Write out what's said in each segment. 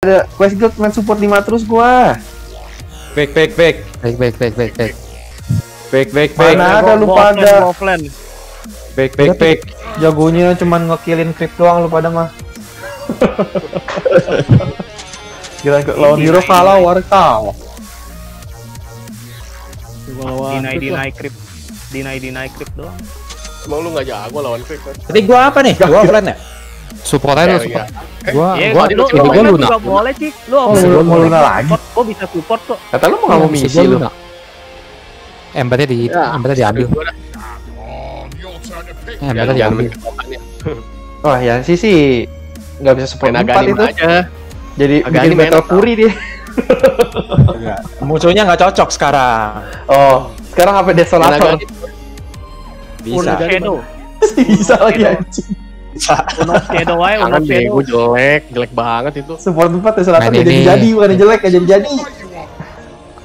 ada quest guild main support 5 terus gua. Back back back Baik baik baik baik baik. back back back Mana ada lu pada. back back back. Jagonya cuman ngekillin creep doang lu pada mah. Gila ke lawan hero kalah war kalah. Deny deny creep. Deny deny creep doang. Emang lu nggak jago lawan Quick kan? Tadi gua apa nih? Gua offline ya? Support aja lu Eh, support. iya. Gua Iya, gua lu lu gua Luna. juga boleh sih. Lu Oh, lu mau. Luna lagi? Gua bisa support kok. Kata lu mau nggak mau Misi lu? Luna. Embernya di Ya. embernya diambil. Embernya diambil. Wah, ya sih sih nggak bisa support Main 4 Aghanim itu. aja. Jadi Aghanim bikin battle. Fury dia. Musuhnya nggak cocok sekarang. Oh, sekarang apa desolator? Bisa. Bisa lagi anjing. Uno shadow aja, uno shadow. gue jelek, jelek banget itu. Support 4 desolator Main jadi jadi bukan jelek aja jadi jadi.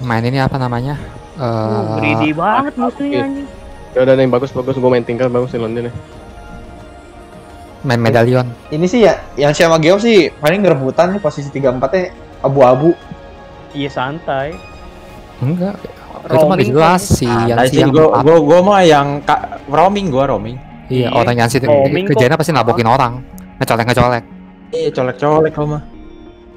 Main ini apa namanya? Uh, Eh greedy banget musuhnya anjing. Ya udah nih bagus bagus gue main tingkat bagus nih London nih. main medalion. Ini sih ya yang sama Geom sih paling ngerebutan nih posisi 34 nya abu-abu. Iya santai. Enggak. Itu mah Roaming jelas kok. sih yang gua empat. gua gua mah yang ka- roaming gua roaming. Iya, Iya. orang yang kok. kerjanya pasti nabokin orang. Ngecolek ngecolek. Iya colek-colek lo mah.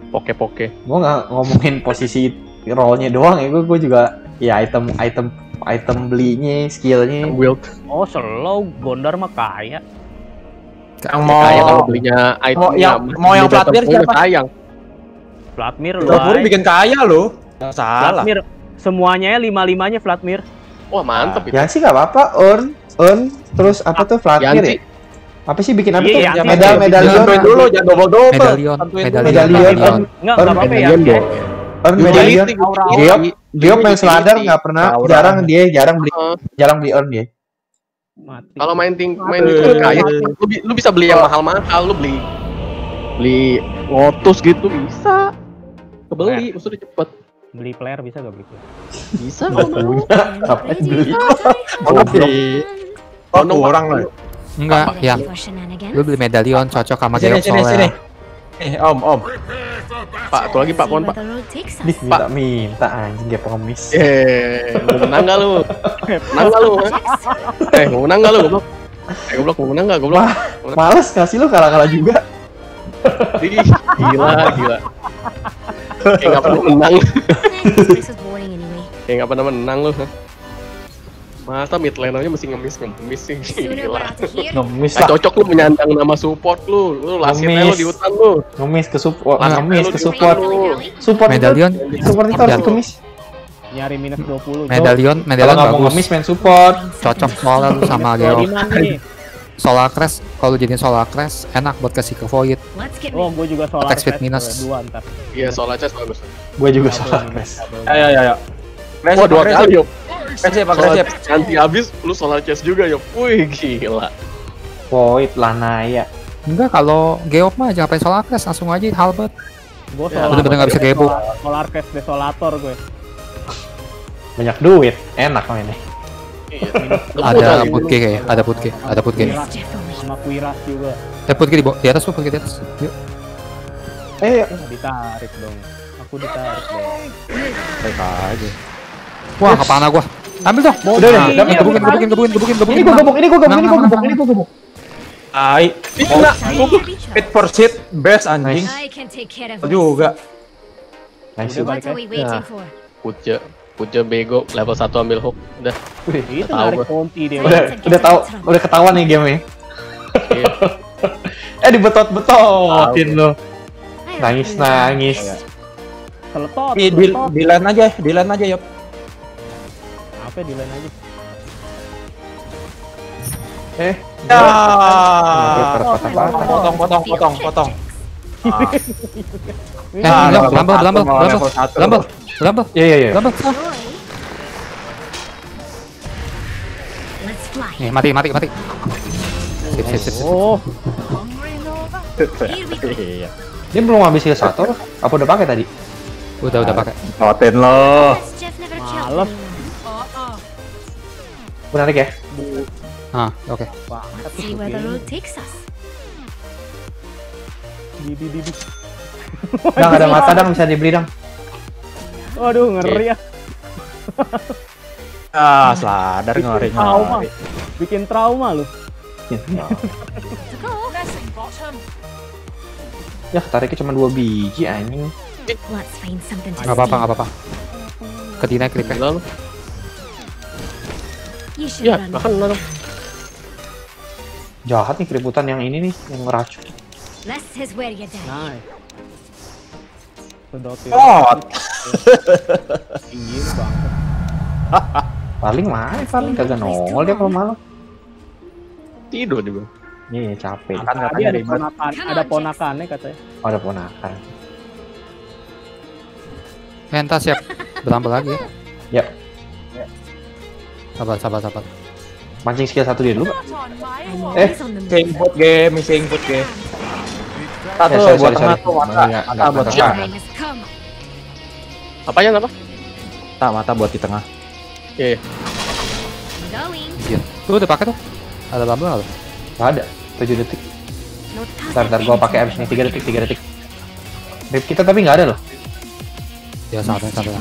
Poke poke. Gua nggak ngomongin posisi rollnya doang ya, gua, gua juga ya item item item belinya, skillnya. Wild. Oh slow, Gondar mah kaya. Yang Mau kayak kalau belinya item mau yang- mau yang Vladimir siapa? Sayang. Vladimir lu. Vladimir ay. bikin kaya lo. Salah. Vladimir semuanya ya lima limanya Vladimir. Wah mantep itu. Ya sih nggak apa-apa, earn, earn, terus apa tuh Vladimir ya? Apa sih bikin apa Iya, tuh? Yanti. Medal, medalion, Jangan dulu, jangan double double. Medalion, medalion, medalion, medalion. earn, Enggak, Earn enggak apa-apa ya. Medalion, earn. Utility, utility. Geop, Geop main seladar nggak pernah, jarang dia, jarang beli, Heeh. jarang beli earn dia. Mati. Kalau main ting main itu kaya, lu, lu bisa beli yang mahal-mahal, lu beli beli Lotus gitu bisa. Kebeli, maksudnya cepet. Beli player bisa gak beli player? Bisa kalau mau. Apa beli? Beli. Oh, kurang lah. Enggak, ya. Lu beli medalion cocok sama sini. soalnya. Eh, Om, Om. Pak, tuh lagi Pak, pohon Pak. Nih, minta minta anjing dia pengemis. Eh, menang gak lu? Menang gak lu? Eh, mau menang gak lu? Goblok. Eh, goblok, mau menang gak? Goblok. Males ngasih lu kalah-kalah juga. Gila, gila. Kayak gak pernah menang. Kayak gak pernah menang lu. Masa mid lane aja mesti ngemis ngemis sih gila. Ngemis Gak lah, cocok lu menyandang nama support lu. Lu lasin aja lu di hutan lu. ngemis ke support, ngemis ke support. Support itu, Medalion, support itu harus ngemis. Nyari minus 20. medalion, Kalau mau bagus. ngemis main support. Cocok soalnya lu sama Gua Solar Crash, kalau lu jadiin Solar Crash enak buat kasih ke Void. Oh, gue juga solar Attack speed minus. dua ntar. Iya, soal chest bagus. Gue juga salah crash. Ayo ayo ayo. Wah, dua kali, Yop. Kasih Pak, Solar chest nanti habis lu solar chest juga, Yop. Wih, gila. Void, Lanaya. Enggak, kalau Geop mah jangan pakai Solar Crash, langsung aja Halberd. Gue Ya, solar. bener-bener nggak bisa gebuk. Solar cast desolator gue. Banyak duit, enak mainnya. Iya. Ada putki kayaknya, ada putki, ada putki. Kuiras, sama Kuiras juga. Eh putki di, bawah- di atas tuh, putki di atas. Yuk, Eh, ditarik dong. Aku ditarik dong. Baik aja. wah kepana gua. Ambil dong. Udah, udah, Nah, dapat. gebukin, gebukin, gebukin, gebukin, gebukin. ini gue gebuk, ini gue gebuk, ini gue menang, gebuk, menang. ini gue gebuk. Ai, Kena. fit for shit, best anjing. Juga. Nice. Udah balik aja. Puja, Puja bego level 1 ambil hook. Udah. Itu narik konti dia. Udah, udah tahu, udah ketahuan nih game nya. Iya. Eh dibetot-betotin lo. Nangis, nangis. Seletot. Di di di line aja, di line aja, Yop. Apa di line aja? Eh, Ya. Potong, potong, potong, potong. Ah, lambel, level lambel, lambel, lambel, lambel, Iya, iya, iya. lambel. ah. Nih, mati, mati, mati. Sip, sip, sip, sip. Oh, Iya. Dia belum habis heal satu, apa udah pakai tadi? Udah, udah pakai. Notin lo. males. Menarik ya? Ah, oke. Bibi, bibi. Dang ada mata dang bisa dibeli dang. Waduh, ngeri ya. Ah, sadar ngori Trauma. Bikin trauma lu. Ya ketariknya cuma dua biji anjing. Nggak apa-apa, nggak apa-apa. Ke deny creep ya. Ya, run. makan. Jahat nih keributan yang ini nih, yang die. Nice. Sedotin. Oh, Iya bang. Paling mana paling kagak nongol dia kalau malam. Tidur dia bang. Iya capek. kan katanya ada ribet. ponakan, ada ponakannya katanya. Oh, ada ponakan. Penta siap. Bertambah lagi ya. Ya, Sabar, sabar, sabar. mancing skill satu dia dulu. Eh, missing game, missing game. Satu buat tengah tuh mata, mata Apanya apa? Mata, mata buat di tengah. Iya. going. Iya. Tuh udah pakai tuh. Ada bumble nggak tuh? Nggak ada. 7 detik. Ntar, ntar gua pakai abis nih 3 detik, 3 detik. Rip kita tapi nggak ada loh. Ya santai, santai.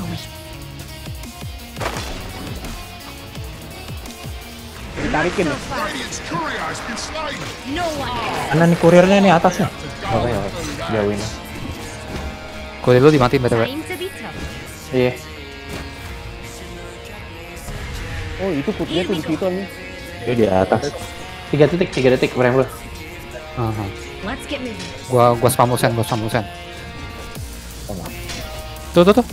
Ditarikin ya. Mana nih kurirnya nih atasnya? Oke, oke. Jauhin. Kulit lu dimatiin btw. Iya. Oh itu putnya tuh di situ nih. Dia di atas. 3 detik, 3 detik frame lu. Gua gua spam lusen, gua spam lusen. Tuh tuh tuh.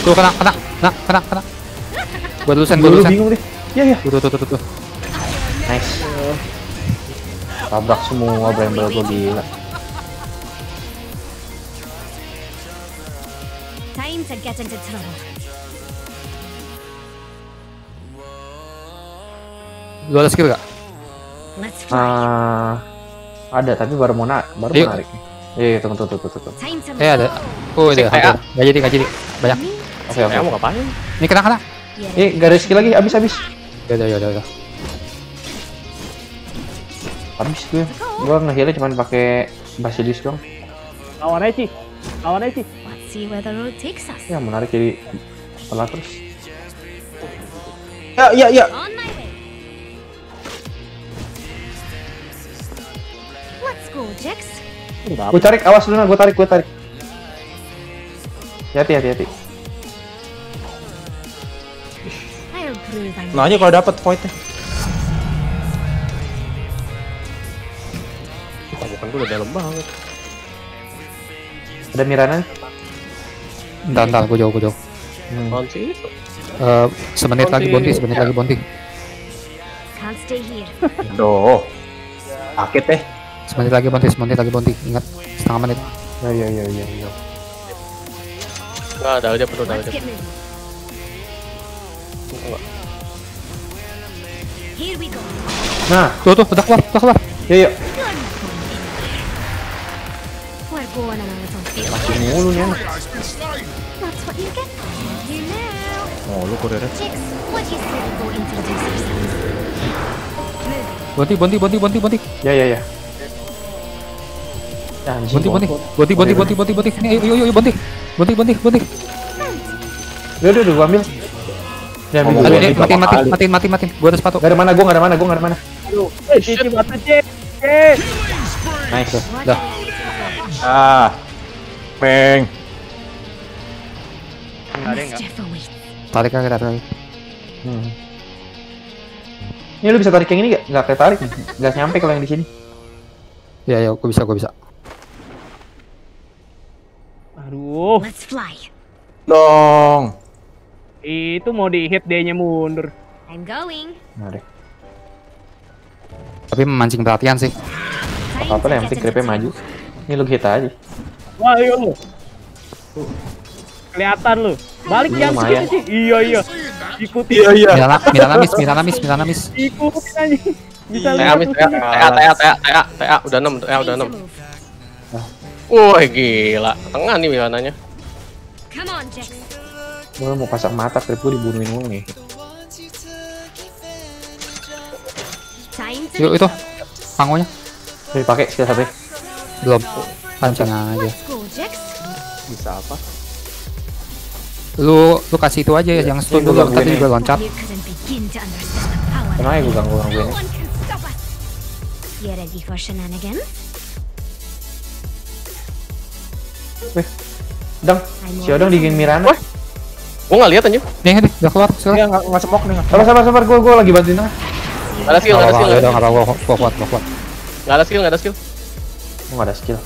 Tuh kena, kena, kena, kena, kena. Gua lusen, gua lusen. bingung deh. Iya, iya. Tuh tuh tuh tuh tuh. Nice. Tabrak semua bramble gue gila. To get into trouble. Lu ada skill gak? Ah, ada tapi baru mau na baru Ayo. mau narik. Iya, tunggu, tunggu, tunggu, tunggu. To Eh ada. Oh ada. Hampir. Gak jadi, gak jadi. Banyak. Oke, oke. Mau ngapain? Ini kena, kena. Eh, gak ada skill lagi, abis, abis. Ya udah, ya udah, ya udah. Abis gue. Gue ngehealnya cuma pakai basilisk doang. Lawan aja sih. Lawan aja see where the road takes us. Ya, menarik jadi pelat terus. Ya, ya, ya. On my way. Let's go, Jax. Gue tarik, awas dulu, gue tarik, gue tarik. Hati, hati, hati. Nah aja kalau dapat voidnya. Bukan gue udah dalam banget. Ada Mirana. Entar, entar, gua jauh, gua jauh. Hmm. Sih itu? Eh, semenit lagi Bonti. semenit lagi bonti. can't stay here. Aduh. Sakit deh. Semenit lagi bonti, semenit lagi bonti. Ingat, setengah menit. Ya, ya, ya, ya, ya. Enggak ada aja perlu Let's aja. Nah, Tuh, tuh, udah keluar, udah keluar. yuk, yuk. We're going Masih mulu nih. Oh, lu? Moving. Bonti, bonti, bonti, bonti, bonti. Ya, ya, ya. Bonti, bonti. Bonti, bonti, bonti, bonti, bonti. Ini, ayo, ayo, ayo, bonti. Bonti, bonti, bonti. Udah, udah, gua ambil. Ya, ambil gua. Aduh, matiin, matiin, matiin, matiin, matiin. Gua ada sepatu. Gak ada mana, gua gak ada mana, gua gak ada mana. Eh, mata cek. Cek. Nice. Udah. Ah. Peng. Enggak ada enggak. Tarik lagi, tarik. Hmm. Ini lu bisa tarik yang ini gak? Gak kayak tarik nih. Gak nyampe kalau yang di sini. Ya, ya, gua bisa, gua bisa. Aduh, Let's fly. Dong. itu mau di hit D-nya mundur. I'm going. Nah deh. Tapi memancing perhatian sih. Apa-apa yang penting creepnya maju. Ini lu hit aja. Wah, iya lu. Kelihatan lu. Balik yang lumayan. sih. Iya, iya. Ikuti. Iya, iya. Milana, Milana miss, Milana miss, Milana miss. Ikuti aja. Bisa TA lihat TA, sini. TA, TA, TA, TA, TA, udah 6, TA udah Time 6. to move. Wah gila, tengah nih wilananya. Come on, Jax. Gua mau pasang mata, creep gua dibunuhin mulu nih. Yuk, itu. Pangonya. Wih, pakai skill satu. Belum. Pancing aja. Jax. Bisa apa? Lu lu kasih itu aja ya yang stun Ini dulu tadi juga loncat. Tenang ya gue ganggu gangguin. Us. You ready for shenanigans? Dang, si Odong digin Mirana. Wah. Gua nggak lihat anjing. Nih nih udah keluar. Dia Silakan. nggak nggak semok nih. Sabar sabar sabar, gue gue lagi bantuin tengah. Nggak ada skill, nggak ada skill. Kuat, gua kuat. Nggak ada skill, nggak ada skill. Gue gak ada skill.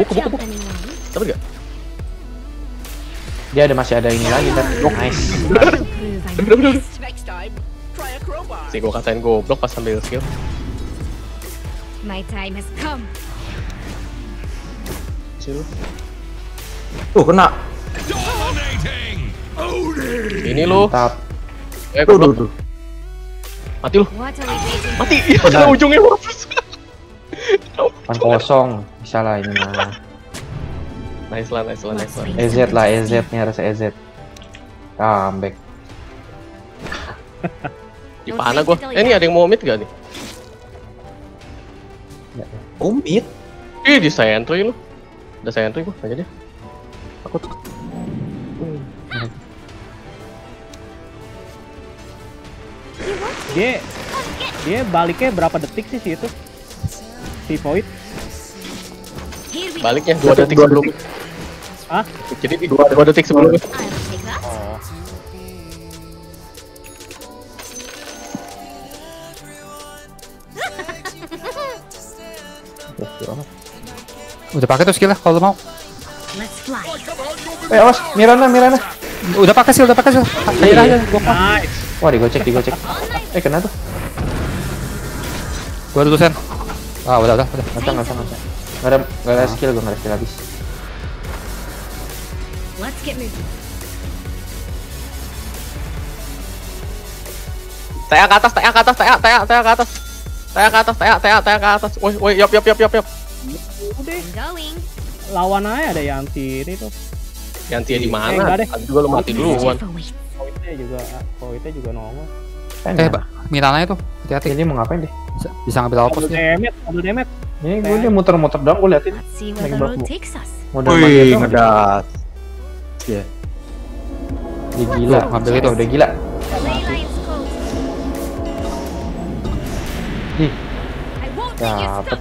Buku, buku, buku. Dapat nggak? Dia ada masih ada ini lagi. Nice. To prove I'm Bener, bener. Si gua katain goblok pas ambil skill. My time has come. Tuh kena. Ini lu. Mantap. Eh, Tuh, tuh, tuh. Mati waiting Mati. Ya, ujungnya. Pan kosong. Bisa lah ini mah. Nice lah, nice lah, nice lah. EZ lah, EZ nya harus EZ. Comeback. Di mana gua? Eh, ini ada yang mau mid gak nih? Umit. Ih, di sentry lu. Ada sentry gua, aja deh. Aku tuh. Dia dia baliknya berapa detik sih si itu? Si Void? Baliknya go. 2 detik sebelum. Hah? Jadi di 2 detik take that. Udah pakai tuh skillnya kalau mau. Eh awas, Mirana, Mirana. Udah pakai skill, udah pakai skill. Ayo aja, gua. Nice. Wah digocek, digocek. Eh kena tuh. Gua dulu sen. Ah, udah udah udah. Ngacang, ngacang, ngacang. Gak ada, gak ada skill gue, gak ada skill habis. Let's get moving. Tea ke atas, tea ke atas, tea, tea, tea ke atas. Tea ke atas, tea, tea, tea ke atas. Woi, woi, yop, yop, yop, yop, yop. Udah. Lawan aja ada Yanti ini tuh. Yanti di Eh, mana? Tadi juga lu mati duluan. Voidnya juga Voidnya juga nongol. Eh, ya. Pak. Mirananya tuh. Hati-hati. Ini mau ngapain deh? Bisa, bisa ngambil outpost dia. damage, double damage. Ini gue dia muter-muter doang, gue liatin. Takes us. Modal Wih, ngedat. Iya. Dia gila, ngambil itu. udah gila. Ley lines close. Ih, I won't let you Dapet.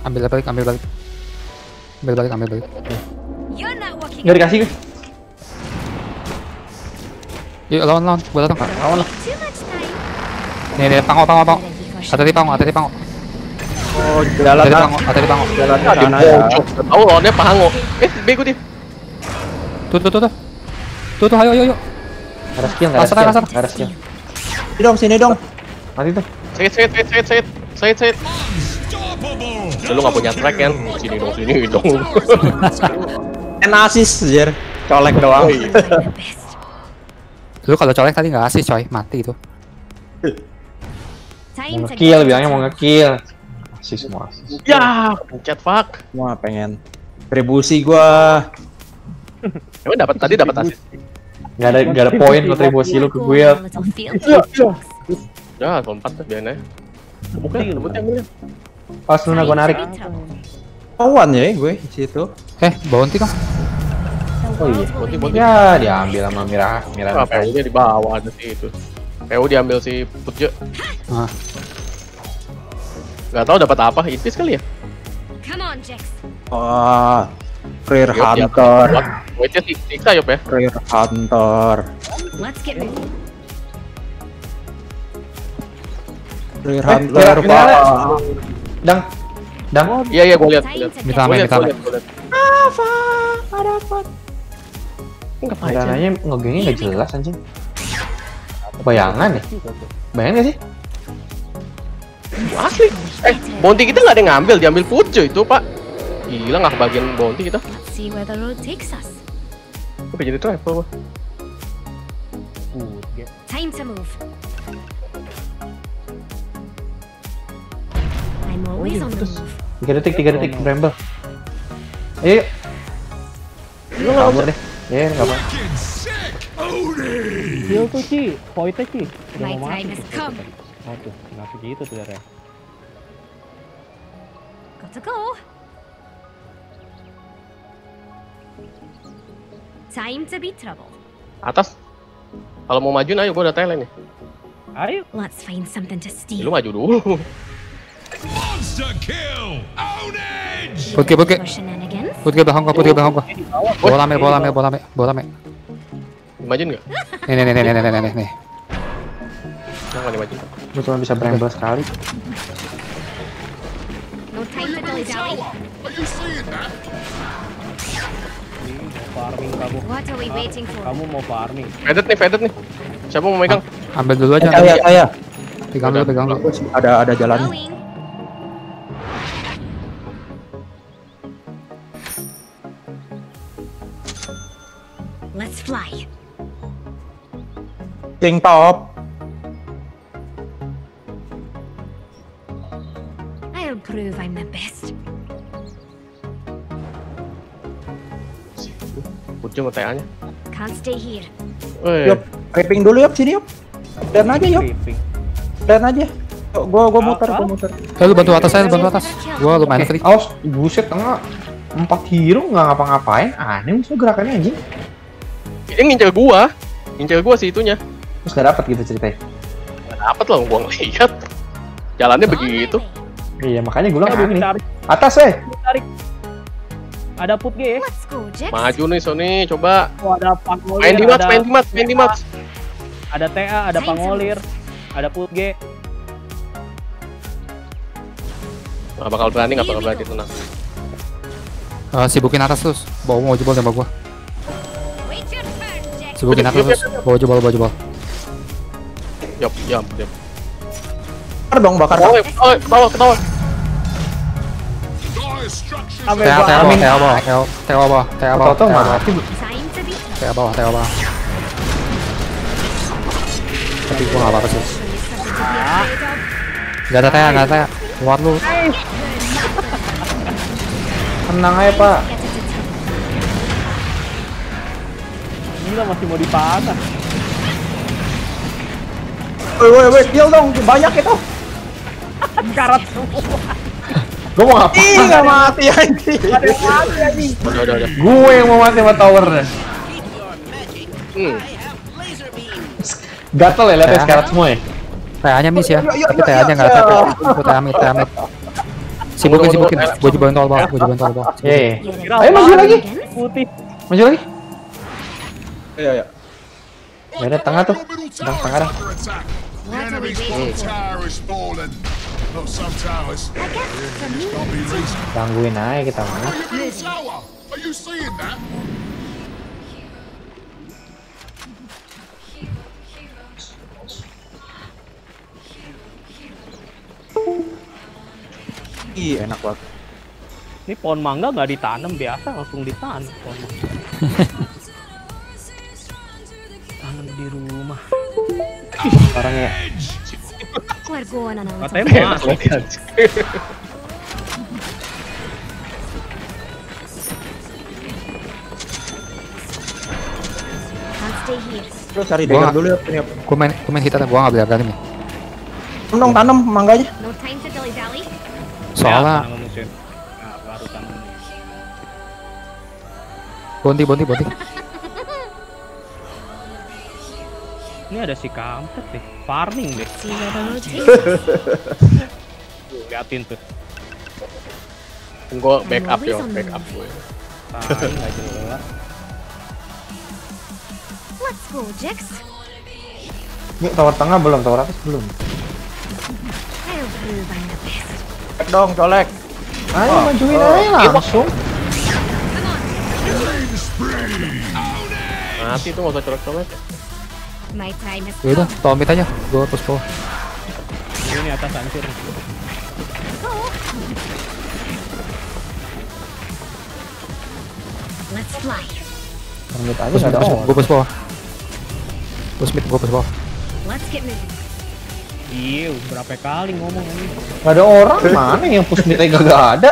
Ambil balik, ambil balik. Ambil balik, ambil balik. Nggak dikasih gue. Yuk, lawan lawan. Gua datang. Lawan lah. Nih, nih, pango, pango, pango. For Hati-hati pango, hati-hati pango. Oh, jalan ah. pango, hati-hati pango. Jalan Di sana ya. Tahu lawannya Pahango. Eh, bego dia. Tuh, tuh, tuh, tuh. Tuh, tuh, ayo, ayo, ayo. Ada skill, gak ada Kasar, skill. kasar. Ada skill. Sini dong, sini dong. Mati tuh. Sayid, sayid, sayid, sayid, sayid. Sayid, sayid. Ya, Lu gak punya track kan? Sini dong, sini dong. En asis, Jer. Colek doang. Lu kalau colek tadi nggak asis, coy. Mati itu. Mau nge-kill, get bilangnya mau nge-kill. Asis semua asis. Ya, pencet fuck. Wah, pengen. Kontribusi gua. Emang dapat tadi dapat asis. Gak ada, gak ada poin kontribusi lu ke gue. on a little field trip, Jax. Ya, lompat tuh aja. Bukan, lembutnya ambilnya. Pas gue narik. Time to be trouble. Awan ya gue di situ. Eh, bounty dong. Oh iya. be bonti. Ya, diambil sama Mira, Mira. Ah, PU-nya di bawah ada sih itu. PU diambil si Putje. Ah. Gak tahu dapat apa, ipis kali ya? Come on, Jax. Wah, yop. Hunter. Si siksa Yop ya? Career Hunter. Let's get moving. Career Eh, Hunter. Pak. Dang. Dang. Iya iya Minta main, Gua minta gua main. liat, gua liat. Ngapain sih? Mirananya ngegengnya gak jelas anjing. Bayangan ya? Bayangan gak sih? Asli. Eh, bounty kita nggak ada yang ngambil, diambil Putje itu pak. Gila nggak kebagian bounty kita. Gue jadi travel. gua. Time to move. I'm always on the move. 3 detik, 3 detik, Bramble. Ayo, yuk. Kabur deh. Ya, gak apa. Heal tuh Ci, Voidnya Ci. Udah mau mati. Oh kenapa gitu tuh Rey? Got to go. Time to be trouble. Atas. Kalau mau maju, ayo gue udah tele nih. Ayo, Let's find something to Ya, lu maju dulu. Monster kill! Ownage! Putki, Putki. Shenanigans. Putki belakang gua, Putki belakang gua. Bola rame, bola rame, bola rame, bola rame. Dimajuin nggak? Nih, nih, nih, nih, nih, nih, nih, nih. Jangan dimajuin. Gue cuma bisa bramble sekali. No time to seeing that? farming kamu. What are we waiting for? Kamu mau farming. Faded nih, faded nih. Siapa mau megang? Ambil dulu aja. Saya, saya. Pegang dulu, pegang dulu. Ada ada jalannya. Let's fly. King top. I'll prove I'm the best. Putih mau TA-nya. Can't stay here. Yup, creeping dulu yuk sini yuk. Dan aja Creeping. dan aja. Gua gua muter, gua muter. Eh, lu bantu atas saya, bantu atas. Gua lumayan free. Awas, buset tengah. Empat hero nggak ngapa-ngapain. Aneh musuh gerakannya anjing. Dia ngincer gua. Ngincer gua sih itunya. Terus gak dapet gitu ceritanya. Nggak dapet loh, gua ngeliat. Jalannya begitu. Iya makanya gue bilang tarik, Atas eh. tarik. Ada put G. Jax. Maju nih Sony, coba. Oh, ada pangolir. Main di match, main di match, main di match. Ada TA, ada pangolir. Ada put G. Gak bakal berani, gak bakal berani tenang. Eh, sibukin atas terus. Bawa mau jebol tembak gua. Sibukin terus. Bawa jebol, bawa jebol. Yop, yop, yop. Bakar dong, bakar. Oh, oh, ketawa, ketawa. Tea, tea bawah, tea bawah, tea tea bawah, tea bawah, tea bawah, tea bawah, tea bawah. Tapi gua nggak apa-apa sih. Gak ada tea, gak ada tea. Keluar lu. Tenang aja pak. Gila masih mau dipasang. Woi, woi, woi, deal dong, banyak itu. Karat semua. Gue mau ngapain? Ih, nggak mati anjing. Ada yang mati anjing. Udah, udah, udah. Gue yang mau mati sama tower. Hmm. Gatel ya liatnya Ya. sekarat semua ya. TA-nya miss ya. Tapi TA-nya nggak ada. yuk. Gua TA mid, TA mid. Sibukin, sibukin. Gua jebolin tol bawah, gua jebolin tol bawah. Iya. iya. You're Ayo maju lagi. Putih. Maju lagi. Iya, iya. Ya udah tengah tuh. Tengah tengah dah. Gangguin aja kita mah. Ih, enak banget. Ini pohon mangga nggak ditanam biasa langsung ditanam pohon mangga. Di rumah. Sekarang ya. here. Terus cari nggak- dulu. Sini, yuk. Gua main, gua main hitam, gua nggak beli harga nih. Tanam tanam mangganya. Soalnya Ya, bonti, bonti, bonti. Ini ada si kampret deh. Farming deh. Liatin tuh. Gue backup yo, backup gue. Tai nggak jelas. Let's go, Jax. Yuk tower tengah belum, tower atas belum. Cek dong, colek. Ayo majuin aja langsung. Mati tuh nggak usah colok-colok. My time is Ya udah, mid aja. Gua push bawah. Ini atas hancur. Let's fly. Lanjut aja Push nggak mid, ada push mid. orang. Gua push bawah. Push mid, gua push bawah. Let's get moving. Iya, berapa kali ngomong ini. Nggak ada orang mana yang push mid aja gak ada.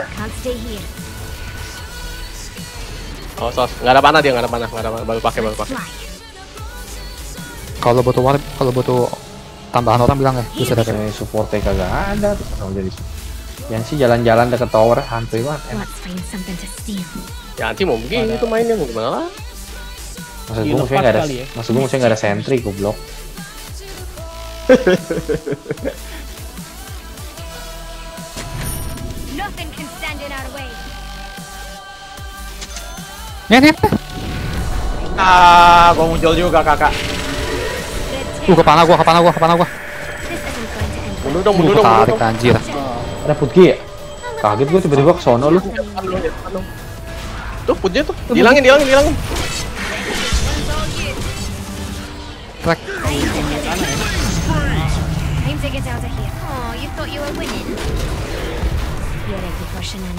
Oh, sos. Nggak ada panah dia, nggak ada panah, nggak ada panah. Baru pakai, baru pakai. Kalau butuh warp, kalau butuh tambahan orang bilang ya bisa ada Saya supportnya kagak ada kalau jadi yang sih jalan-jalan deket tower hantu banget enak. Steal. Ya nanti mau begini tuh mainnya mau gimana lah? maksud gue maksudnya nggak ada ya. maksud gue maksudnya nggak ada sentry goblok Nothing can stand in our way. Nih, nih. Ah, gua muncul juga kakak. Uh, kepala gua, kepala gua, kepala gua. Mundur dong, mundur dong. Tarik anjir. Ada putki ya? Kaget gua tiba-tiba ke sono lu. Tuh putnya tuh. Hilangin, hilangin, hilangin. track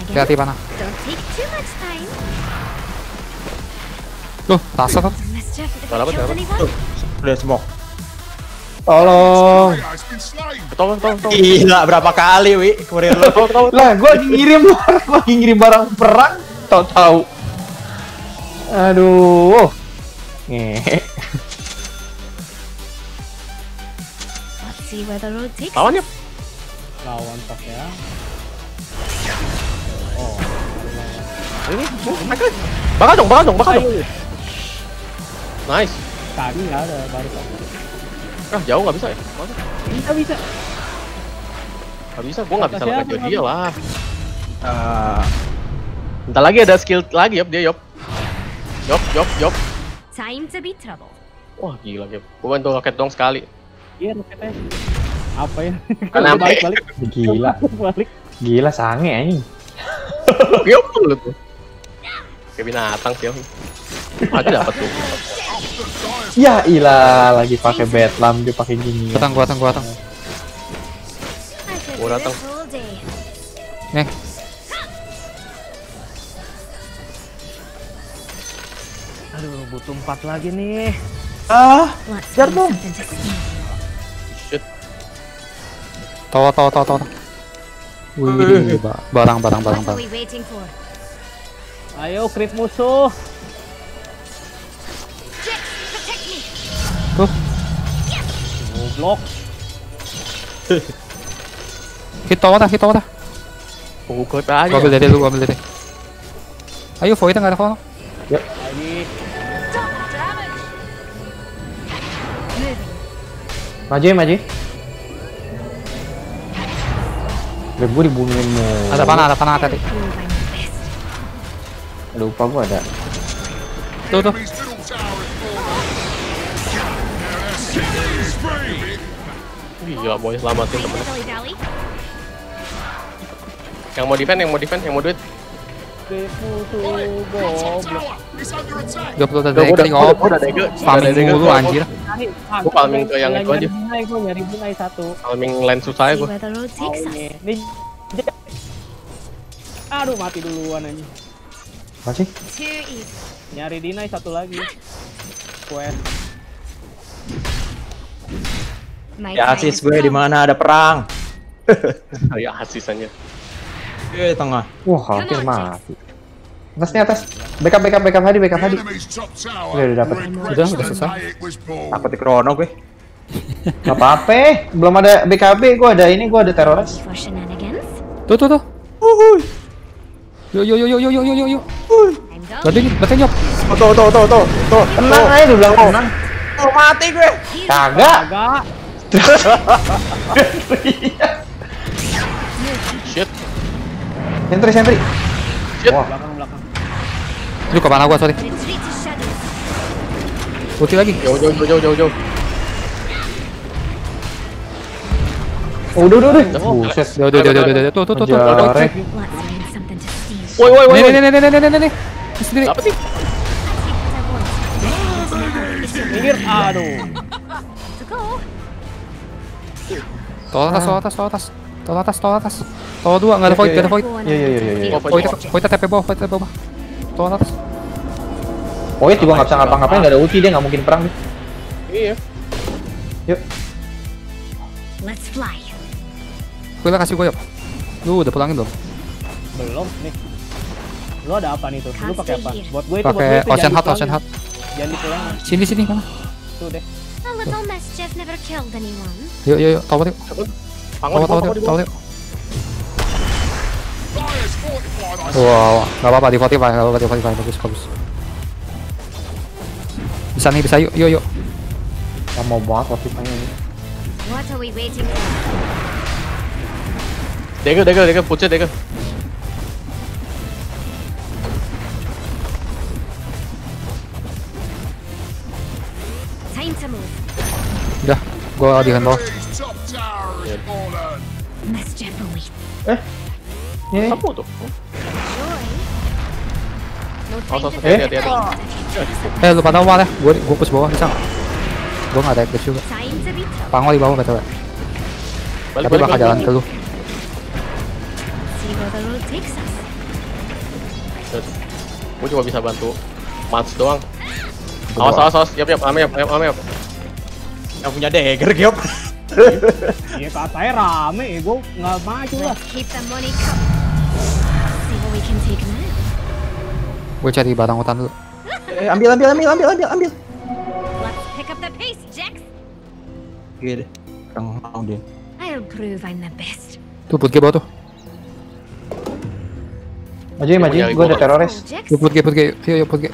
Hati-hati panah. Loh, tasar. Dalam, dapat. Tuh, udah smoke tolong. Tolong, tolong, tolong. Gila berapa kali wi kurir lu. lah gue lagi ngirim barang gue lagi ngirim barang perang tau tahu aduh ngehe Lawan yuk. Lawan pas ya. Ini, bakal. Bakal dong, bakal dong, bakal dong. Nice. Tadi nggak ada baru. Ah, jauh nggak bisa ya? Mana? Bisa bisa. Nggak bisa, gua nggak bisa ngejar dia lah. Ah, Bentar lagi ada skill lagi yop dia yop. Yop, yop, yop. Time to be troubled. Wah gila yop. Gua bantu roket dong sekali. Iya roketnya. Apa ya? Kenapa? balik balik gila balik. gila sange anjing Yop lu tuh. Kayak binatang sih. Ada dapat tuh. ya ilah lagi pakai bedlam dia pakai gini Datang gua, datang gua, datang. Do datang. Nih, Aduh, butuh empat lagi nih. Find something to steal. tawa, tawa, tawa, tawa. Wih, ba- barang, barang, barang, barang. Ayo creep musuh. Tuh, Goblok. hit tawa dah, hit tawa dah. Tunggu klip aja. Gua ambil dari lu, gua ambil dari. Ayo, Void nggak ada kono. Moving. maju ya maju Grab gue dibunuhin mulu. Ada panah, ada panah tadi. Lupa gue ada. Tuh, tuh. Gila boy, selamatin temennya. Yang mau defend, yang mau defend, yang mau duit. Gak perlu ada gak Farming dulu anjir. Gue farming ke yang itu aja. Nyari satu. Farming susah ya gue Aduh mati duluan aja Masih? Nyari dinai satu lagi. Quest My ya asis is gue di mana ada perang. Ya asisannya. Di tengah. Wah, hampir mati. Atas nih atas. Backup, backup, backup Hadi, backup Hadi. Udah, udah regrets Udah, udah selesai. born. Apa di krono gue? Gak apa-apa, belum ada BKB, gue ada ini, gue ada teroris. Tuh, tuh, tuh. Yo, yo, yo, yo, yo, yo, yo, yo, yo. Done. Berarti, berarti nyop. Tuh, tuh, tuh, tuh, tuh. Tenang aja, udah bilang tenang. Oh, mati gue. Kagak. Agak. Shit. Sentri. Shit. Wah, Belakang belakang. Lu ke mana gua, sorry. Ulti lagi. Jauh, jauh, jauh, jauh, jauh, jauh. oh, udah, udah, udah. Buset. Udah, udah, udah, udah, udah. Tuh, tuh, tuh, tuh. Woi, woi, woi. Nih, woi. nih, nih, nih, nih, nih, nih, nih. Sendiri. Apa sih? Minggir. Aduh. Tol atas, tol atas, tol atas. Tol atas, tol atas. Tol dua, nggak ada void, nggak ada void. Go on Iya, iya, iya, iya. Oh, Void, void TP bawah, void TP bawah. Tol atas. Poet juga nggak bisa ngapa-ngapain, nggak ada ulti dia nggak mungkin perang. Iya. Yuk, Let's fly. Gue kasih gue, yop. Lu udah pulangin belum? Belum nih. Lu ada apa nih tuh? Lu pakai apa? Buat gue itu buat gue Pakai Ocean Heart, Ocean. Heart. Jangan dipulangin. Sini, sini, mana? Tuh deh. A little mischief never killed anyone. Yuk yuk yuk, tawar yuk. Pango yuk. Wow, nggak apa-apa di fortify, nggak apa-apa di fortify, bagus bagus. Bisa nih, bisa yuk, yuk yuk. Gak mau banget waktu ini. What are we waiting for? Udah, gua di. Mischief awaits. Ini Apa tuh? Oh, so, hati, hati, hati. Eh, lu pada awal ya, gua gua push bawah bisa nggak? Gua nggak ada dash juga. Pangol di bawah betul. Balik, Tapi balik, bakal balik. jalan ke lu. Gue cuma bisa bantu Mats doang. Awas, awas, awas. Siap, siap. Ame, ame, ame. Yang punya dagger, Giop. Iya katanya rame, gue nggak maju lah. Gue cari barang hutan dulu. Eh, ambil, ambil, ambil, ambil, ambil, ambil. Gede. Kang mau dia. I'll prove I'm the best. Tuh putki bawah tuh. maju maju, gue ada teroris. Oh, Jax. Tuh putki putki, yuk yuk putki.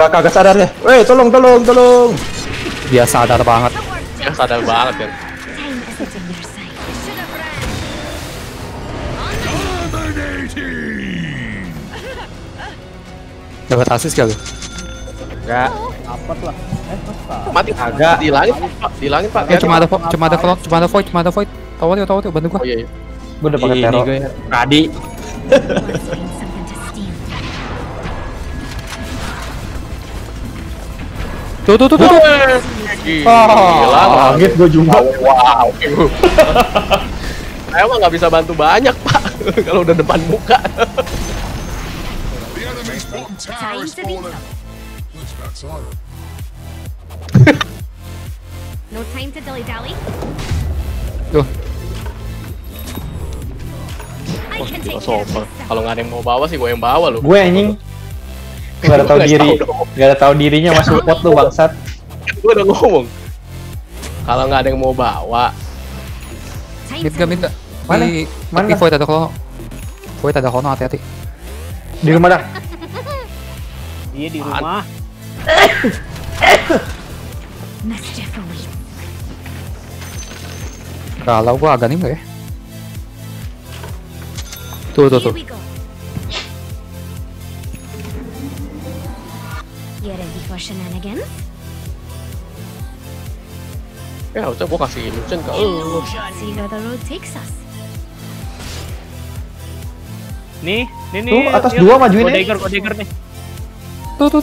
Kagak kagak sadar ya. Weh, tolong, tolong, tolong. Dia sadar banget. Ya Jax. sadar banget kan. Dominating. Dapat asis kali. Enggak. Dapat lah. Eh? Mati. Agak. Di langit, Pak. Di langit, Pak. Eh, cuma ada cuma ada clock, cuma ada void, cuma ada void. Yuk, tawar yuk, bantu gua. Oh iya, iya. Gue udah pakai teror. gue Tuh tuh tuh tuh. tuh. Gila, kaget gue juga. Wow. Saya mah nggak bisa bantu banyak, Pak. Kalau udah depan muka. No time to dilly dally. Tuh. Of Soper. myself. Kalau nggak ada yang mau bawa sih, gue yang bawa loh. Gue anjing. Gak ada tahu diri. Gak ada tahu dirinya mas support tuh bangsat. Gue udah ngomong. Kalau nggak ada yang mau bawa, to gak mid gak? Mana? Di Mana? di void ada kono. Void ada kono hati-hati. Di rumah dah. Iya di rumah. Kalau gua agak nih ya? Tuh tuh tuh. For shenanigans? ya harusnya gue kasih illusion ke lu. See where the road takes us. Nih, nih nih. Tuh, atas yuk. dua majuin Gua ya. dagger, gua dagger nih. Tuh tuh.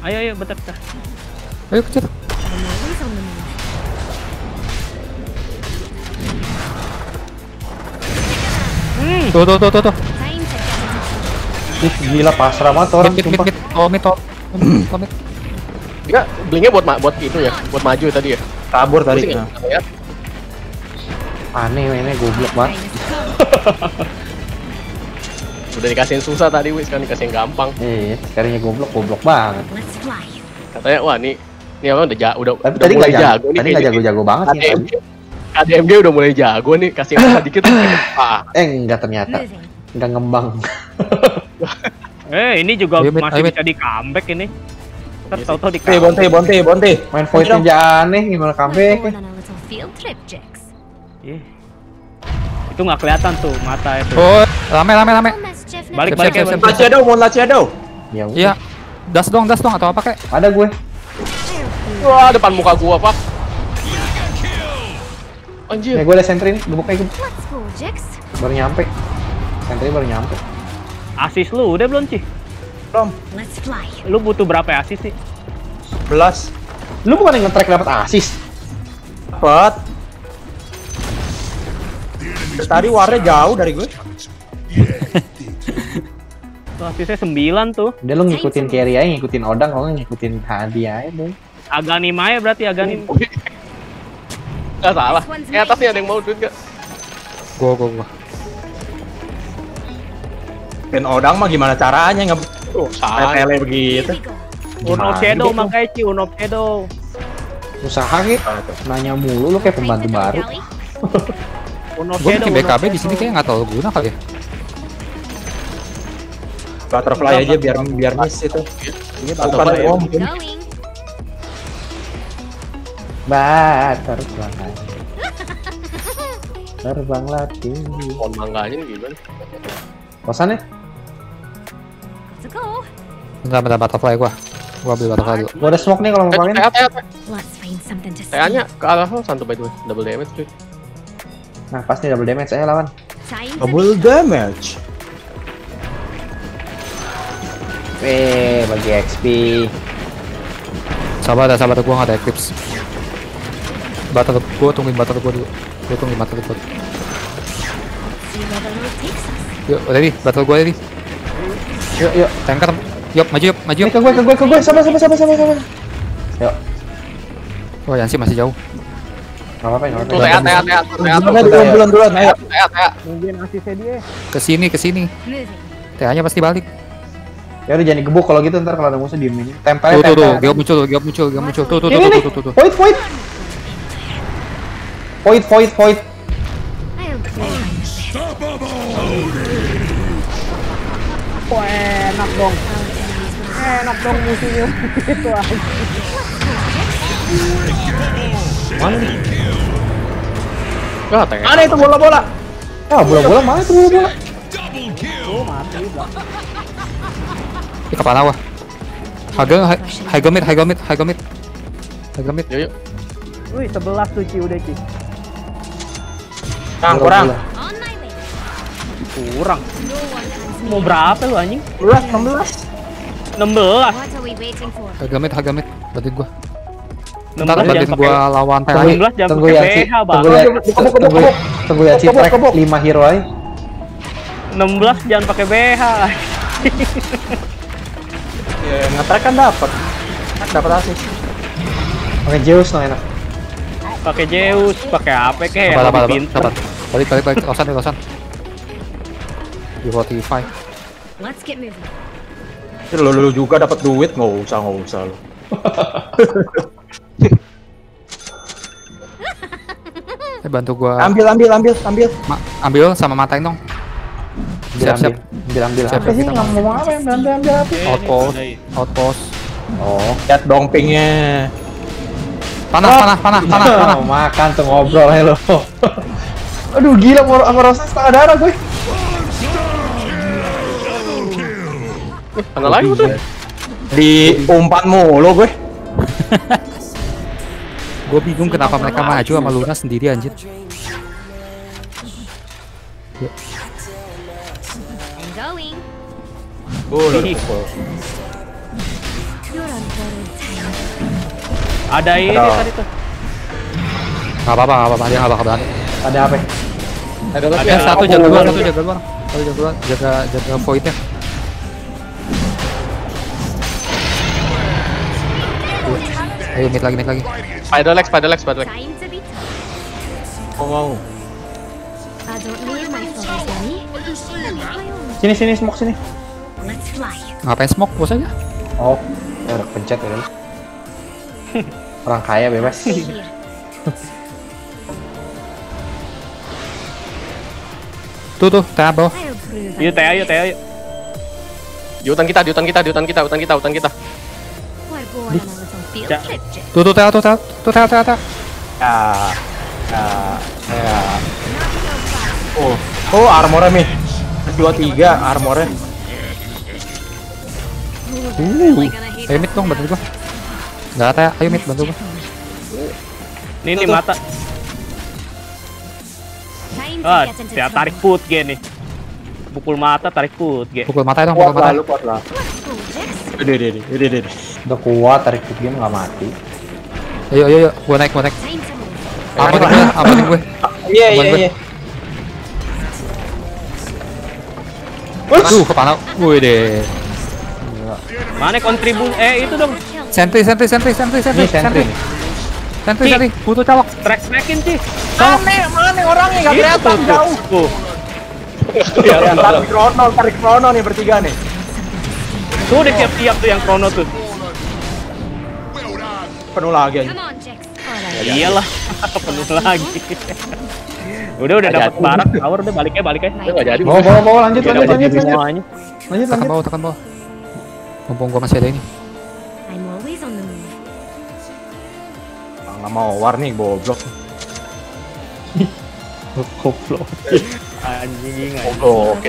Ayo ayo bentar bentar. Ayo kejar. The move. Tuh tuh tuh tuh tuh. Ih, gila pasrah banget orang sumpah. Oh mid oh. Mid. Enggak, blinknya buat ma buat itu ya, buat maju tadi ya. Kabur tadi. nggak bisa lihat. Aneh ini goblok banget. Udah dikasihin susah tadi, wis kan dikasihin gampang. Iya, sekalinya goblok goblok banget. Katanya, wah nih, ini apa udah ja udah, Tapi udah tadi mulai jago, jago nih. tadi nggak jago-jago banget sih. KDMG, KDMG udah mulai jago nih, kasih angka dikit. ah, Eh enggak ternyata, enggak ngembang. Eh, ini juga Ayo, masih ayo, bisa di comeback ini. Ntar Iya tau-tau di Bonte, Bonte, comeback. Bonte, Bonte. Main voice aja aneh gimana comeback. Ih. Itu nggak kelihatan tuh mata itu. Oh, rame rame rame. Balik Siap, balik siap, ya. Light shadow, mau shadow. Ya. Iya. Das dong, das dong atau apa kek? Ada gue. wah depan muka gua, Pak. Anjir. Ya gue ada sentry nih, gebuk aja gebuk. Let's go, Jax. Baru nyampe. Sentry baru nyampe. Asis lu udah belum sih? Belum. Let's fly. Lu butuh berapa ya asis sih? Belas. Lu bukan yang nge-track dapat assist. Dapat. Tadi warnya jauh dari gue. Tuh asisnya 9 tuh. Udah lu ngikutin carry aja, ngikutin Odang, kalau nggak ngikutin hadiah aja dong. Agani Maya berarti Agani. Enggak salah. Eh atas nih ada yang mau duit enggak? Gua gua gua. Dan odang mah gimana caranya nggak Oh, Here begitu. Uno Shadow makanya Ci, Uno Shadow. Usaha gitu. Nanya mulu lu kayak pembantu baru. Gue Shadow, bikin BKB di sini kayak nggak terlalu guna kali ya. Butterfly aja biar biar miss itu. Ini butterfly. Going. Butterfly. Terbanglah tinggi. Pohon mangganya gimana? Kosan ya? To go. Bentar, bentar butterfly gua. Gua beli butterfly dulu. Gua ada smoke nih kalau mau Eh, pakai. Find something to see. TA-nya ke arah lo santu by the way, double damage cuy. Nah, pasti double damage saya lawan. Double damage. Eh, bagi XP. Sabar dah, sabar dah. Gua nggak ada eclipse. Butter, gua tungguin butter gua dulu. Gua tungguin butter gua. Yuk, ready? Butter gua ready. Yuk, yuk. Tanker. Yuk, maju yuk, maju yuk. ke gue, ke gue, ke gue. Sabar, sabar, sabar, sabar, sabar. Yuk. Wah, Yansi masih jauh. Gak apa-apa, gak Tuh apa-apa. TA, tuh, TA, tuh. Duluan duluan duluan ayo. TA, TA. Nungguin asisnya dia. Ke sini, ke sini. TA-nya pasti balik. Ya udah jangan digebuk kalau gitu ntar kalau ada musuh diemin. Tempel, Tuh, tuh, tuh. tempel. Geop muncul, geop muncul, geop muncul. Tuh, tuh, tuh, tuh, tuh, tuh, tuh. Void, void. Void, void, void. Wah enak dong. Enak dong musuhnya. Itu aja. Wah, TA. Mana itu bola-bola? Ah, bola-bola mana tuh bola-bola? Ih, kepala gua. Haga, high gomit, high gomit, high gomit. High gomit. Yuk, yuk. Wih 11 tuh Ci udah Ci. Kurang. Way. Kurang. Mau berapa lu anjing? 12 16. 16. What are we waiting for? High gomit, high gomit. Bantuin gua. 16 Ntar pakai gua lawan PLI. 16 jangan tunggu pakai ya. Tunggu ya, tunggu, tunggu ya, Ci. Kebuk, Track kebuk. 5 hero aja. 16 jangan pakai BH. Ya, ngetrack kan dapat. Kan dapat asis. Pakai Zeus no enak. Pakai Zeus, pakai apa lebih sabar. pinter. Sabar. Balik, balik, balik. Losan, losan. Di 45. Let's get moving. Lu, lu juga dapat duit nggak usah nggak usah lu. Eh, bantu gua. Ambil ambil ambil ambil. Ma- ambil sama matain dong. Ambil, Siap, siap. ambil, ambil, ambil. Siap, Apa sih nggak ngomong apa? Ambil, ambil, ambil apa? Outpost, outpost. Oh. Lihat dong pingnya. Panah, panah, panah, panah, panah. Oh, makan tuh ngobrol hello. Aduh gila mau sama Rosa setengah darah gue. Mana lagi tuh? Di umpan mulu gue. Gue bingung kenapa mereka maju sama Luna sendiri anjir. Oh. Ada ini Ada. tadi tuh. Gak apa-apa, gak apa-apa. Dia gak bakal berani. Ada apa? Ada lagi. Eh, ada. satu jaga luar, satu jaga luar. Satu jaga luar, jaga jaga voidnya. Ayo mid lagi, mid lagi. Spider leg, spider leg, spider leg. Tough. Oh, own. Sini sini smoke sini. Ngapain smoke bos aja? Oh, ya udah pencet ya. Orang kaya bebas. Tuh tuh, tengah bawah. Yuk teh ayo teh ayo. Di hutan kita, di hutan kita, di hutan kita, hutan kita, hutan kita. We're going on a little field Ja- trip, Jim. Tuh tuh tengah, tuh tengah, tuh tengah, tengah, tengah. Ya. Ya. Ya. Oh. Oh, armornya nih. Dua tiga armornya. Hate Ayo mid dong, bantu gua. Gak ada, ayo mid bantu gua. Nih nih mata. Ah, ya tarik put G nih. Pukul mata tarik put G. Pukul mata dong, pukul mata. lu kuat lah. Udah, udah, udah, udah, udah. Udah kuat tarik game nggak mati. Ayo, ayo, ayo, gua naik, gua naik. Move. Amatin gue, amatin gue. Iya, iya, iya. Aduh, kepala. Wih deh. Mana kontribu eh itu dong. Kill. Sentry, sentry, sentry, sentry, sentry, Ini sentry. sentry, sentry, sentry. Butuh cawak. Track smackin sih. Mana, mana orangnya nggak kelihatan jauh. Tuh. Ya, tarik krono, tarik krono nih bertiga nih. Tuh udah siap-siap tuh yang krono tuh. Penuh lagi aja. Iyalah, penuh lagi. udah udah dapat barang, tower udah baliknya baliknya. Udah nggak jadi. Bawa bawa bawa lanjut lanjut lanjut lanjut semuanya. lanjut Tekan bawah, tekan bawah. Mumpung gua masih ada ini. I'm always on the move. Ah, Nggak mau war nih goblok. Goblok. Anjing, anjing. Goblok.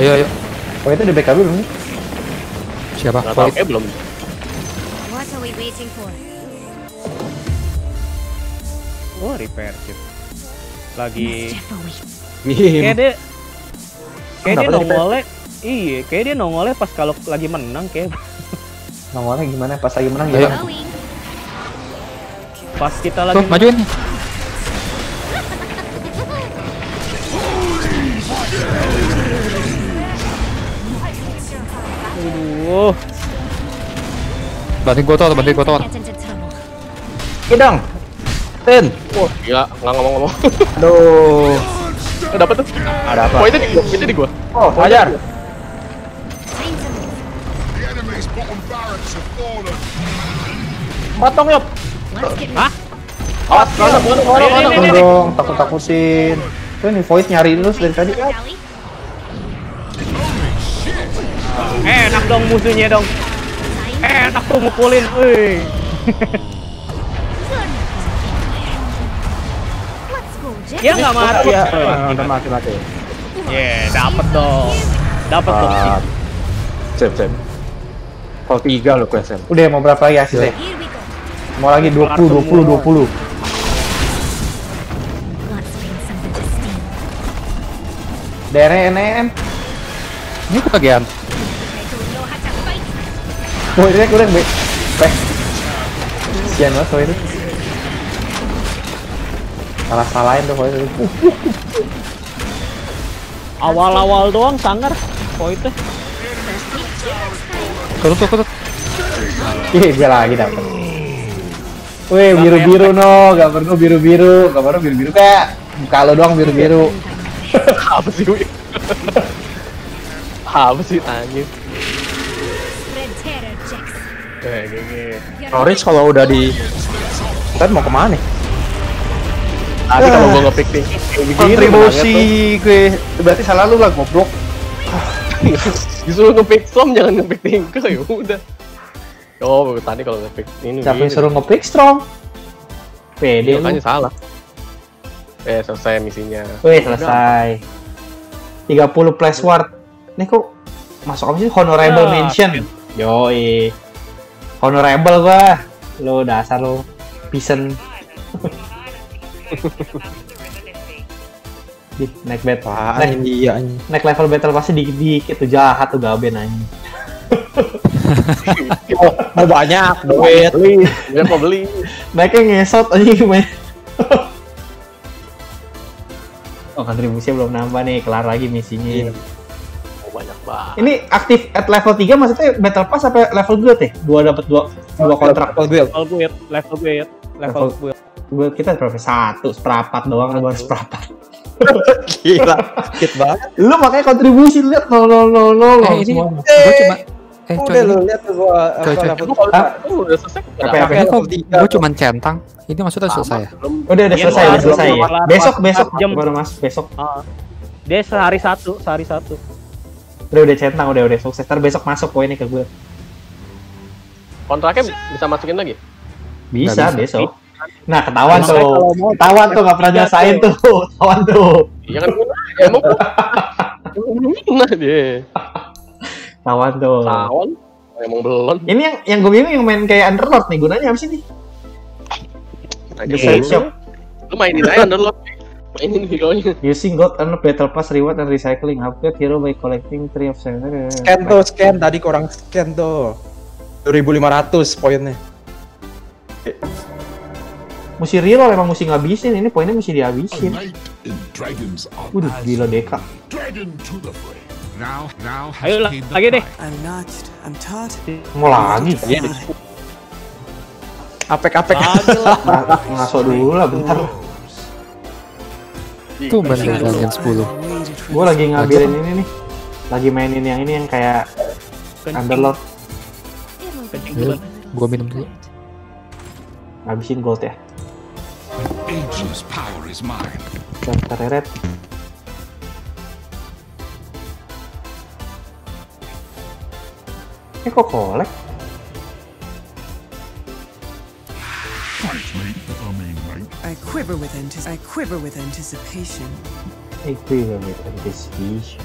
Ayo, ayo. Oh itu di backup belum nih? Siapa? Void. kayak belum. What are we waiting for? Oh, repair kit. Lagi kayak dia kayak dia nongolnya iya kayak dia nongolnya pas kalau lagi menang kayak Nongolnya gimana pas lagi menang? Going. pas kita Tuh, lagi majuin nih. Aduh, Bantuin gua tower, bantuin gua into trouble. Kidang. Ten. Wah, gila, nggak ngomong-ngomong. Aduh. Eh, Dapat tuh. Ada apa? Poinnya di gua, poinnya di gua. Oh, fallen. Potong yuk. Hah? Awas, mana, mana, mana, mana. Takut takutin. Tuh nih Void nyariin lu dari tadi. Valley. enak dong musuhnya dong. Time. Enak tuh mukulin, Jeff. Ya nggak mati. Ya, udah mati mati. Yeah, dapat dong. Dapat dong. Ah, Sip, sip. Kalau tiga lo quest Udah mau berapa lagi hasilnya? Go. Mau lagi 20 20 20. Let's bring something to steam. DRN NN. Ini kebagian. Voidnya kurang be. Beh. Sian banget Void itu. Salah salahin tuh Void Awal-awal doang sangar. Poinnya. Turun, turun, turun. Ih, gue lagi dapet. Wih, biru-biru no, gambar gue biru-biru, gambar lu biru-biru kayak muka lo doang biru-biru. Apa sih? Apa sih, anjing? Eh, gini. Orange kalau udah di Ntar mau ke mana nih? Tadi kalau gua ngepick nih, Kontribusi gue, berarti salah lu lah goblok. disuruh ngepick Storm jangan ngepick Tinker ya udah. Oh, tadi kalau ngepick ini Siapa yang suruh nge-pick strong? Pede lu. Makanya salah. Eh, selesai misinya. Wih, selesai. 30 plus ward. Nih kok masuk apa sih honorable Ah, mention? Yoi. Honorable gua. Lu dasar lu. Pisen. Naik battle. Naik, iya anjing. naik level battle pasti dikit-dikit tuh jahat tuh gaben anjing. Mau banyak duit. Biar mau beli. Naiknya ngesot anjing main. Oh, kontribusinya belum nambah nih, kelar lagi misinya. Oh, banyak banget. Ini aktif at level 3 maksudnya battle pass apa level guild ya? Dua dapat dua dua kontrak. Level build. Level gue, level gue, level Level- gue. Guild kita berapa? Satu, seperempat doang, lu baru seperempat. Gila. Dikit banget. Lu makanya kontribusi lihat nol nol nol nol Eh, ini semua. gua cuma eh Udah lo lihat tuh gua Lu kalau Hah? lu udah selesai Apa, kenapa? apa? ini kok gua cuma centang. Ini maksudnya selesai ya? Udah udah Iya, selesai, udah selesai ya. Besok besok jam. baru mas besok. Ah. Dia sehari satu, sehari satu. Udah udah centang, udah udah sukses. Ntar besok masuk poinnya ke gue. kontraknya bisa masukin lagi? Bisa, besok. Nah ketahuan tuh, mau- ketahuan tuh nggak pernah nyasain tuh, ketahuan tuh, Iya kan emang belum pernah dia. ketahuan tuh. Tahun emang belum. Ini yang yang gue bingung yang main kayak Underlord nih gunanya apa sih nih? Aja shop. Lu mainin aja Underlord. Mainin hero-nya. Using gold earn battle pass reward and recycling upgrade hero by collecting three of seven. Scan tuh, scan tadi kurang scan tuh. 2500 poinnya. Mesti reroll emang mesti ngabisin, ini poinnya mesti dihabisin. Udah gila Deka. Now, now Ayo lah, lagi deh. I'm notched. I'm taught. Mau lagi? Iya. Apek-apek. Nah, ngaso dulu lah bentar. Tuh main jam 10. Gue lagi ngambilin ini nih. Lagi mainin yang ini yang kayak. Underlord. Gua minum dulu. habisin gold ya. Ageless power is mine. Tereret. Eh kok kolek? Fight, mate. I mean, mate. I quiver with antis- I quiver with anticipation. Equivalent anticipation.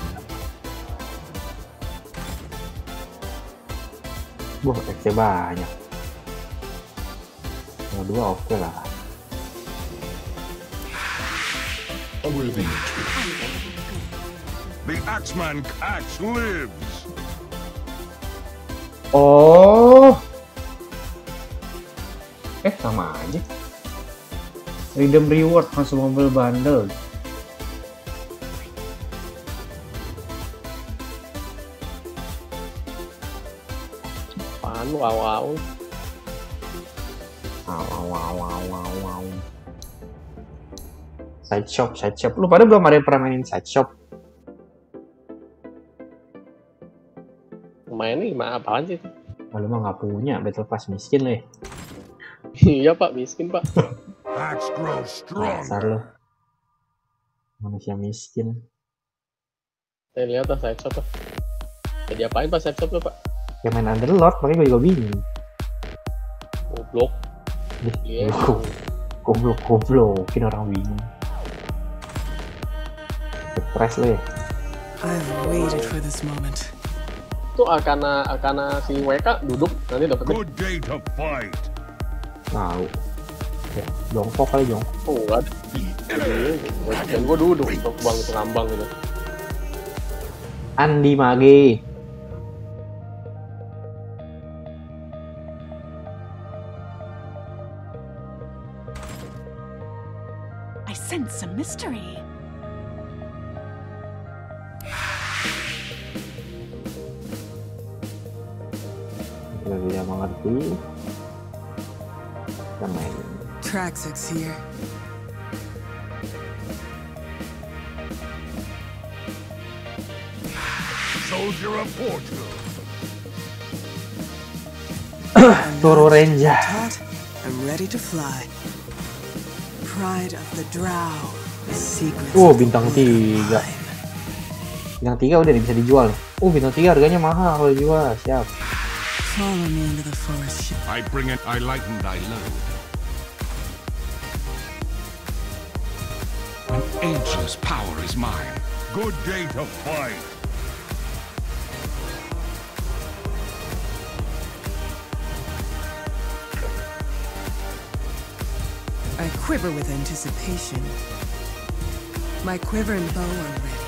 Wah, XP banyak. Yang dua oke lah. Worthy The Axeman Axe lives. Oh. Eh, sama aja. Redeem reward consumable bundle. Apaan lu wow Wow, wow, wow, wow, wow, wow. Side shop, side shop. Lu pada belum ada yang pernah mainin side shop? Mainnya gimana apaan sih? Lu mah nggak punya Battle Pass miskin lu ya. Iya pak, miskin pak. Dasar lu. Manusia miskin. Saya lihat lah side shop pak. Jadi apain pak side shop lu pak? Ya main Underlord, makanya gue juga bingung. Goblok. Iya. goblok, goblok, goblokin orang bingung. Stres lu ya. I've waited for this moment. Itu akana akana si WK duduk nanti dapetnya. Good day to fight. Tahu. Ya, jongkok kali jongkok. Oh enggak ada. Iya, Dan gua duduk untuk bang itu ngambang gitu. Andi Mage. I sense some mystery. Kita tidak mengerti. Main. Traxix here. Soldier of fortune. Toro Renja. I'm ready to fly. Pride of the Drow. Oh, bintang tiga. Bintang tiga udah nih, bisa dijual nih. Oh, bintang tiga harganya mahal kalau dijual. Siap. Follow me into the forest. I bring it. I lighten thy load. An ageless power is mine. Good day to fight. I quiver with anticipation. My quiver and bow are ready.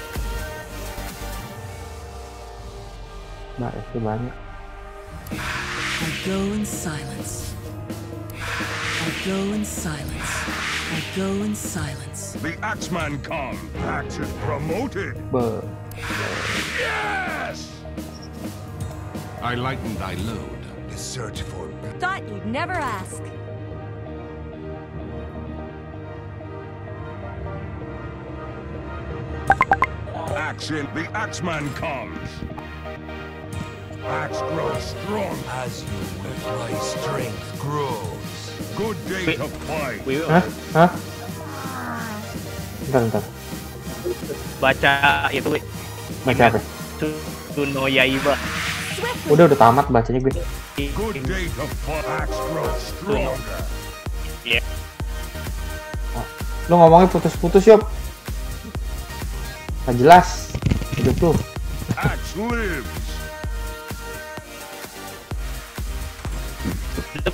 Nah, itu banyak. I go in silence. I go in silence. I go in silence. The Axeman comes. Axe is promoted. But... Yes! I lighten thy load. The search for Thought you'd never ask. action. The Axeman comes. Axe grows strong. As you work, my strength grows. Good day to fight. Hah? Hah? Bentar, bentar. baca itu Wih. Baca apa? Suno Yaiba. Udah, udah tamat bacanya gue. Good day to fight. Axe grows stronger. Lu ngomongnya putus-putus, Yop. Gak jelas. Hidup lu. Axe lives.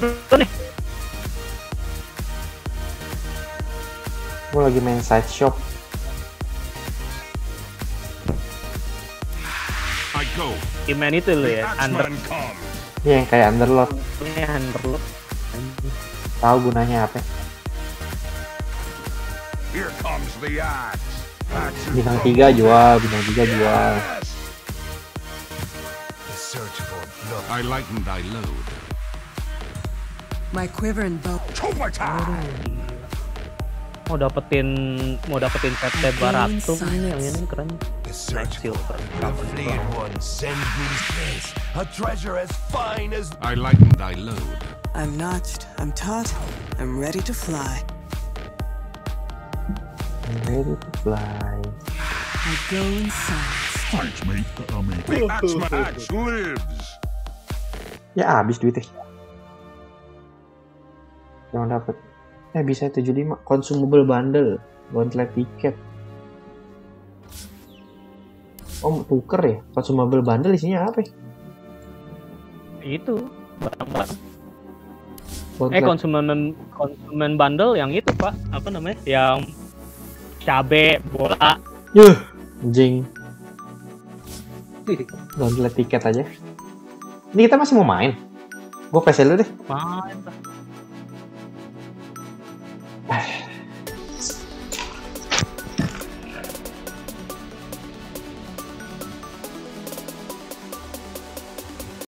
Itu nih. Gue lagi main side shop. I go. Iman itu lo The ya. Under. Axeman comes. Ya, yang kayak Underlord. Ini Underlord. Tahu gunanya apa? Here comes the axe. Axe is Bintang tiga jual, bintang tiga jual. I lighten thy load. My quiver and bow. Chopa time! mau dapetin mau dapetin PT 200 ini yang ini keren. The search Silver. for the fleeing one sends me to space. A treasure as fine as I lighten thy load. I'm notched, I'm taut, I'm ready to fly. Ready to fly. I go in silence. Thanks, mate. I mean, the axe match lives. Ya habis duitnya. Yang dapat. Eh bisa 75 consumable bundle, gauntlet tiket. Oh, tuker ya? Consumable bundle isinya apa ya? Itu barang-barang. Eh konsumen konsumen bundle yang itu pak apa namanya? Yang cabe bola. Yuh, anjing. Gauntlet tiket aja. Ini kita masih mau main. Gue PC dulu deh. Main, Pak. Bye.